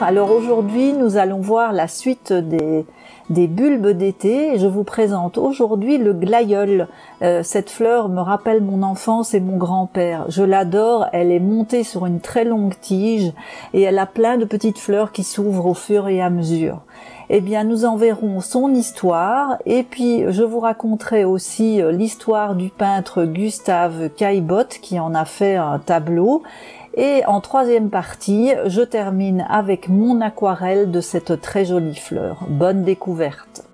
Alors aujourd'hui nous allons voir la suite des, bulbes d'été je vous présente aujourd'hui le glaïeul. Cette fleur me rappelle mon enfance et mon grand-père. Je l'adore, elle est montée sur une très longue tige et elle a plein de petites fleurs qui s'ouvrent au fur et à mesure. Eh bien nous en verrons son histoire et puis je vous raconterai aussi euh, l'histoire du peintre Gustave Caillebotte qui en a fait un tableau et en troisième partie, je termine avec mon aquarelle de cette très jolie fleur. Bonne découverte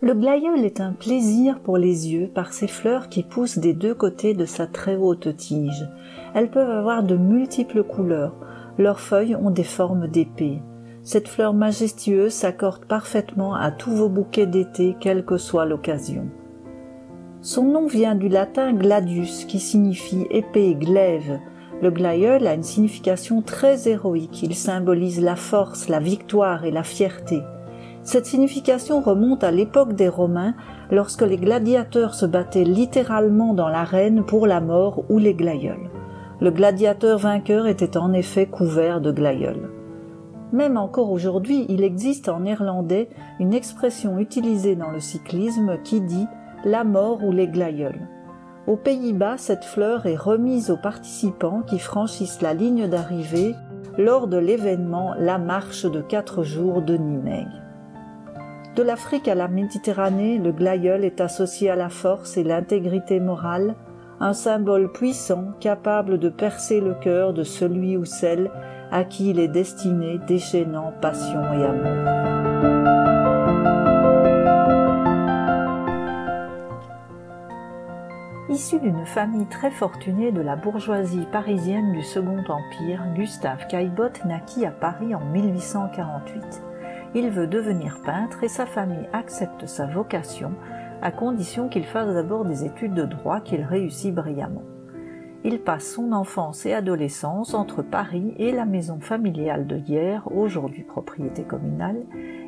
Le glaïeul est un plaisir pour les yeux par ses fleurs qui poussent des deux côtés de sa très haute tige. Elles peuvent avoir de multiples couleurs. Leurs feuilles ont des formes d'épée. Cette fleur majestueuse s'accorde parfaitement à tous vos bouquets d'été, quelle que soit l'occasion. Son nom vient du latin gladius, qui signifie épée, glaive. Le glaïeul a une signification très héroïque. Il symbolise la force, la victoire et la fierté. Cette signification remonte à l'époque des Romains, lorsque les gladiateurs se battaient littéralement dans l'arène pour la mort ou les glaïeuls. Le gladiateur vainqueur était en effet couvert de glaïeuls. Même encore aujourd'hui, il existe en néerlandais une expression utilisée dans le cyclisme qui dit la mort ou les glaïeuls. Aux Pays-Bas, cette fleur est remise aux participants qui franchissent la ligne d'arrivée lors de l'événement La marche de quatre jours de Nimègue. De l'Afrique à la Méditerranée, le glaïeul est associé à la force et l'intégrité morale, un symbole puissant capable de percer le cœur de celui ou celle à qui il est destiné, déchaînant passion et amour. Issu d'une famille très fortunée de la bourgeoisie parisienne du Second Empire, Gustave Caillebotte naquit à Paris en 1848. Il veut devenir peintre et sa famille accepte sa vocation à condition qu'il fasse d'abord des études de droit qu'il réussit brillamment. Il passe son enfance et adolescence entre Paris et la maison familiale de Hyères, aujourd'hui propriété communale.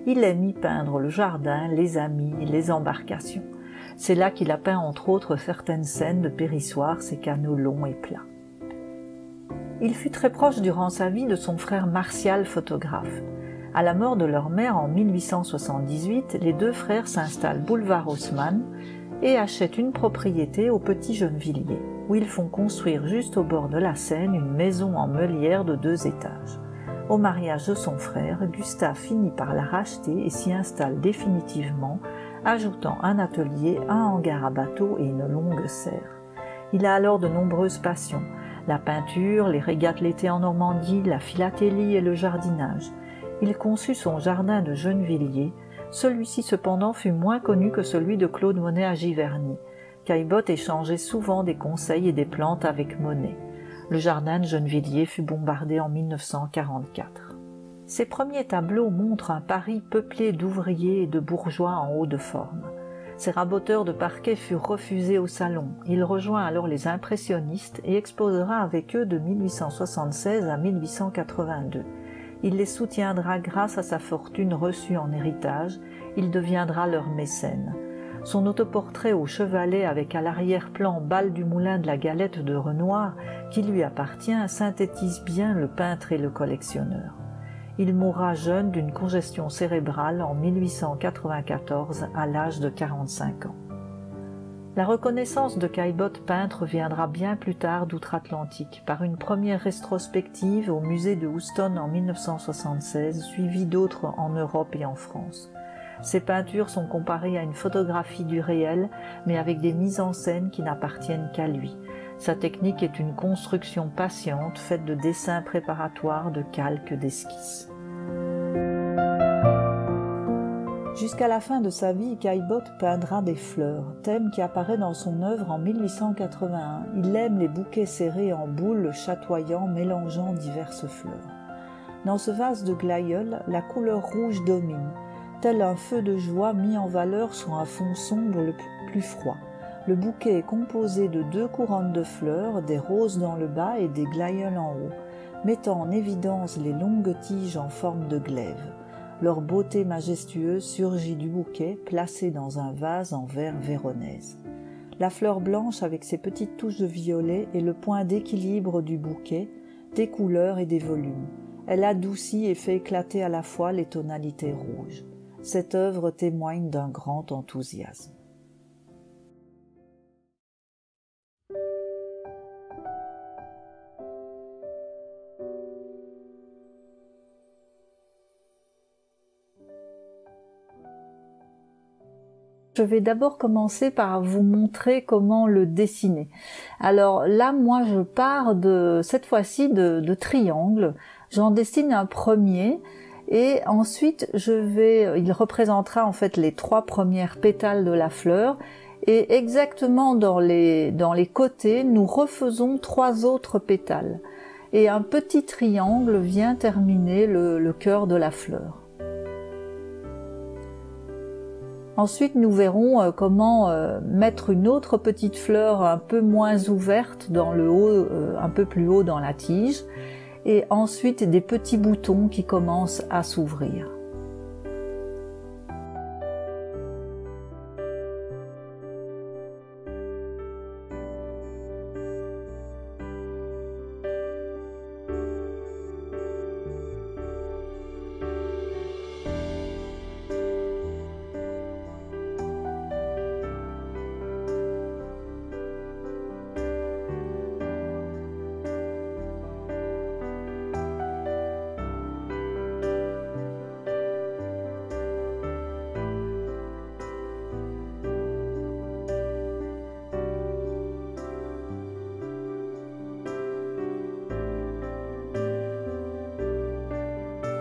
Il aime y peindre le jardin, les amis, les embarcations. C'est là qu'il a peint entre autres certaines scènes de périssoir, ses canaux longs et plats. Il fut très proche durant sa vie de son frère Martial, photographe. À la mort de leur mère en 1878, les deux frères s'installent boulevard Haussmann et achètent une propriété au Petit Gennevilliers où ils font construire juste au bord de la Seine une maison en meulière de deux étages. Au mariage de son frère, Gustave finit par la racheter et s'y installe définitivement, ajoutant un atelier, un hangar à bateau et une longue serre. Il a alors de nombreuses passions, la peinture, les régates l'été en Normandie, la philatélie et le jardinage. Il conçut son jardin de Gennevilliers, celui-ci cependant fut moins connu que celui de Claude Monet à Giverny. Caillebotte échangeait souvent des conseils et des plantes avec Monet. Le jardin de Gennevilliers fut bombardé en 1944. Ses premiers tableaux montrent un Paris peuplé d'ouvriers et de bourgeois en haut de forme. Ses raboteurs de parquet furent refusés au salon. Il rejoint alors les impressionnistes et exposera avec eux de 1876 à 1882. Il les soutiendra grâce à sa fortune reçue en héritage. Il deviendra leur mécène. Son autoportrait au chevalet avec à l'arrière-plan Balle du moulin de la galette de Renoir, qui lui appartient, synthétise bien le peintre et le collectionneur. Il mourra jeune d'une congestion cérébrale en 1894 à l'âge de 45 ans. La reconnaissance de Caillebotte peintre viendra bien plus tard d'outre-Atlantique par une première rétrospective au musée de Houston en 1976, suivie d'autres en Europe et en France. Ses peintures sont comparées à une photographie du réel, mais avec des mises en scène qui n'appartiennent qu'à lui. Sa technique est une construction patiente faite de dessins préparatoires, de calques, d'esquisses. Jusqu'à la fin de sa vie, Caillebotte peindra des fleurs, thème qui apparaît dans son œuvre en 1881. Il aime les bouquets serrés en boules chatoyants mélangeant diverses fleurs. Dans ce vase de glaïeul, la couleur rouge domine tel un feu de joie mis en valeur sur un fond sombre le plus froid. Le bouquet est composé de deux couronnes de fleurs, des roses dans le bas et des glaïeuls en haut, mettant en évidence les longues tiges en forme de glaive. Leur beauté majestueuse surgit du bouquet placé dans un vase en verre véronèse. La fleur blanche avec ses petites touches de violet est le point d'équilibre du bouquet, des couleurs et des volumes. Elle adoucit et fait éclater à la fois les tonalités rouges. Cette œuvre témoigne d'un grand enthousiasme. Je vais d'abord commencer par vous montrer comment le dessiner. Alors là, moi, je pars de cette fois-ci de, de triangles. J'en dessine un premier et ensuite je vais, il représentera en fait les trois premières pétales de la fleur et exactement dans les, dans les côtés, nous refaisons trois autres pétales et un petit triangle vient terminer le, le cœur de la fleur. Ensuite, nous verrons euh, comment euh, mettre une autre petite fleur un peu moins ouverte dans le haut, euh, un peu plus haut dans la tige, et ensuite des petits boutons qui commencent à s'ouvrir.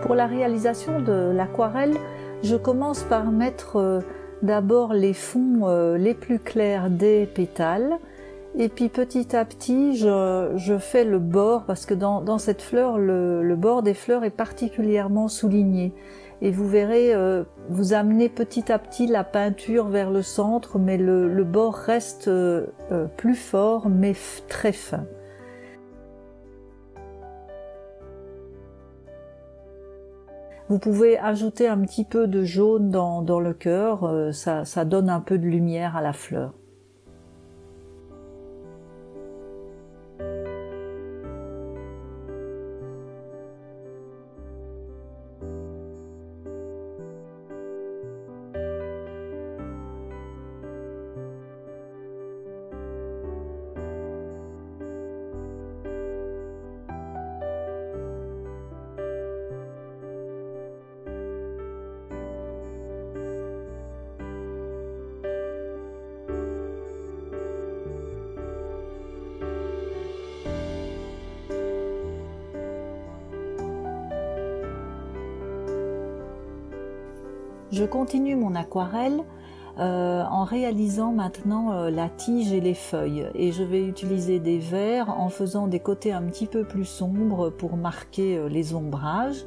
Pour la réalisation de l'aquarelle, je commence par mettre euh, d'abord les fonds euh, les plus clairs des pétales et puis petit à petit je, fais le bord parce que dans, cette fleur le, bord des fleurs est particulièrement souligné et vous verrez euh, vous amenez petit à petit la peinture vers le centre mais le bord reste plus fort mais très fin. Vous pouvez ajouter un petit peu de jaune dans, le cœur, euh, ça donne un peu de lumière à la fleur. Je continue mon aquarelle euh, en réalisant maintenant euh, la tige et les feuilles. Et je vais utiliser des verres en faisant des côtés un petit peu plus sombres pour marquer euh, les ombrages.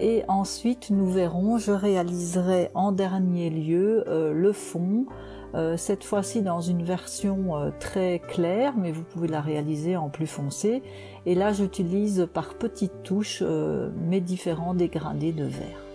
Et ensuite nous verrons je réaliserai en dernier lieu le fond cette fois-ci dans une version très claire mais vous pouvez la réaliser en plus foncé. Et là j'utilise par petites touches mes différents dégradés de verre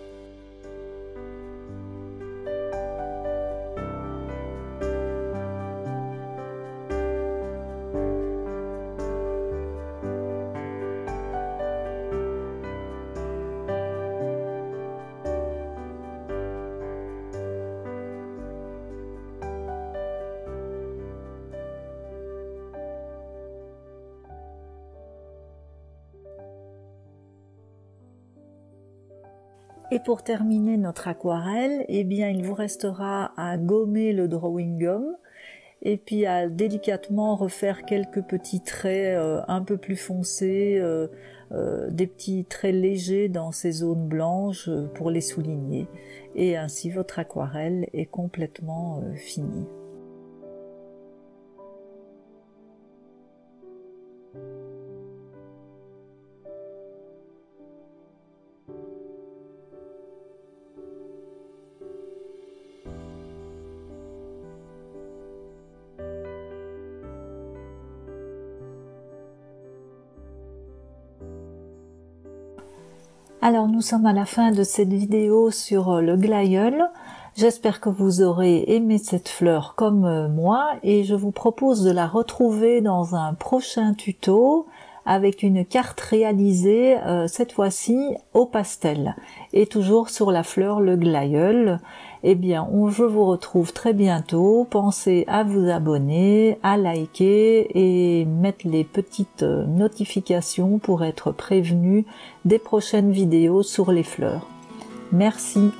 Et pour terminer notre aquarelle, eh bien, il vous restera à gommer le drawing gum et puis à délicatement refaire quelques petits traits euh, un peu plus foncés, euh, euh, des petits traits légers dans ces zones blanches pour les souligner. Et ainsi votre aquarelle est complètement finie. Alors nous sommes à la fin de cette vidéo sur le glaïeul. J'espère que vous aurez aimé cette fleur comme moi et je vous propose de la retrouver dans un prochain tuto avec une carte réalisée euh, cette fois-ci au pastel et toujours sur la fleur le glaïeul. Eh bien, on, je vous retrouve très bientôt. Pensez à vous abonner, à liker et mettre les petites euh, notifications pour être prévenu des prochaines vidéos sur les fleurs. Merci.